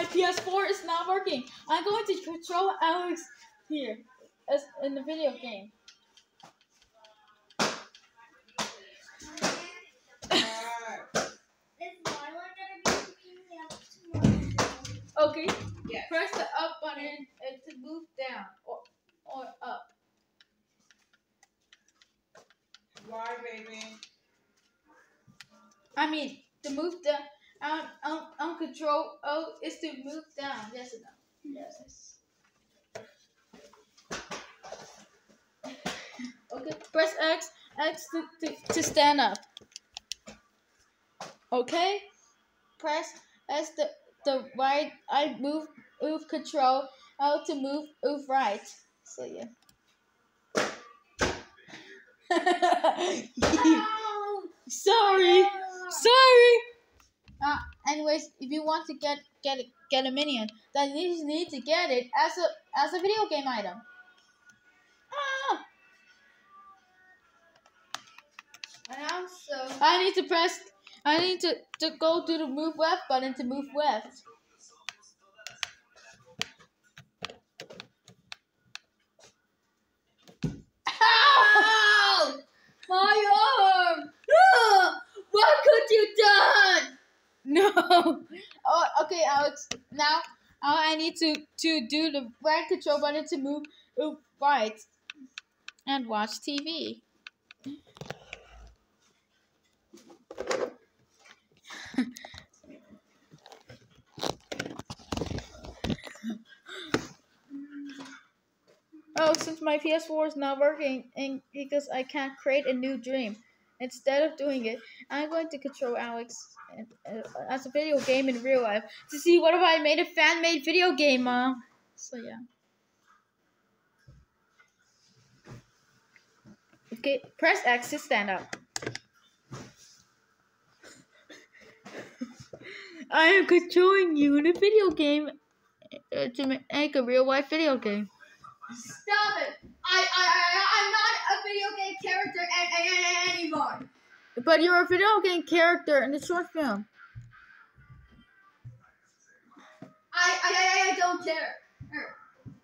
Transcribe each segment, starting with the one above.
my PS4 is not working. I'm going to control Alex here as in the video game. Okay. Yes. Press the up button and to move down or or up. Why, baby? I mean to move down. Um, um, um, control O is to move down. Yes or no? Yes. Okay. Press X X to, to, to stand up. Okay. Press S the the right. I move move control L to move move right. So yeah. Sorry. Sorry. Anyways, if you want to get get a, get a minion, then you just need to get it as a as a video game item. Ah! And also, I need to press. I need to to go to the move left button to move left. Ow! My arm! Ah! What could you done? No. Oh, okay, Alex. Now, I need to to do the right control button to move, move right and watch TV. Oh, since my PS4 is not working and because I can't create a new dream, instead of doing it, I'm going to control Alex uh, as a video game in real life to see what if I made a fan-made video game, Mom. So yeah. Okay, press X to stand up. I am controlling you in a video game uh, to make a real life video game. stop it! I, I, I, I'm not a video game character a, a, a, But you're a video game character in the short film. I, I, I, I don't care. Er,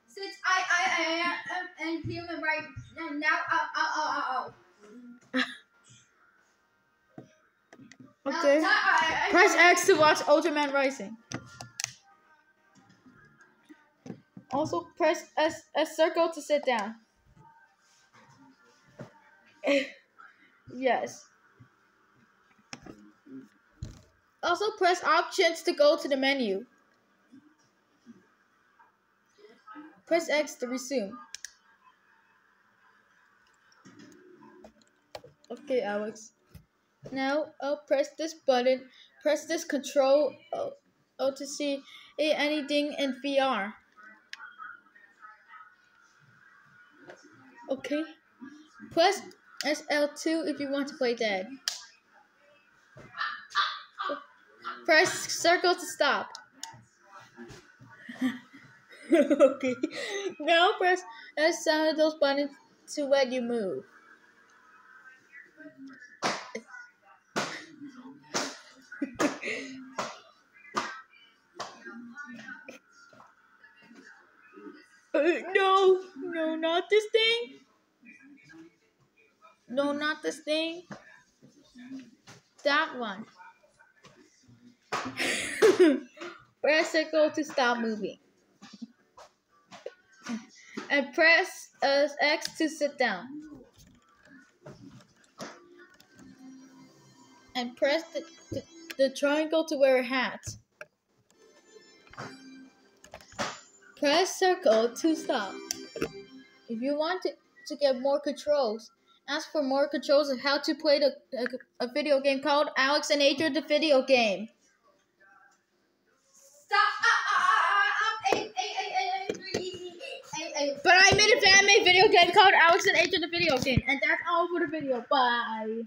since I, I, I am a human right now, oh, oh, oh, oh, oh. Okay. Uh, now, I, I, Press X to watch Ultraman Rising. Also, press S, S circle to sit down. yes. Also, press options to go to the menu. Press X to resume. Okay, Alex. Now I'll press this button, press this control O, o to see anything in VR. Okay. Press SL2 if you want to play dead. Press circle to stop. okay. Now press S some of those buttons to let you move. Uh, no, no, not this thing. No, not this thing. That one. press circle to stop moving. And press uh, X to sit down. And press the, the, the triangle to wear a hat. Press circle to stop. If you want to, to get more controls, ask for more controls of how to play the, a, a video game called Alex and Adrian the video game. Uh, uh, uh, uh, uh, But I made a fan made video game called Alex and Adrian the video game, and that's all for the video. Bye.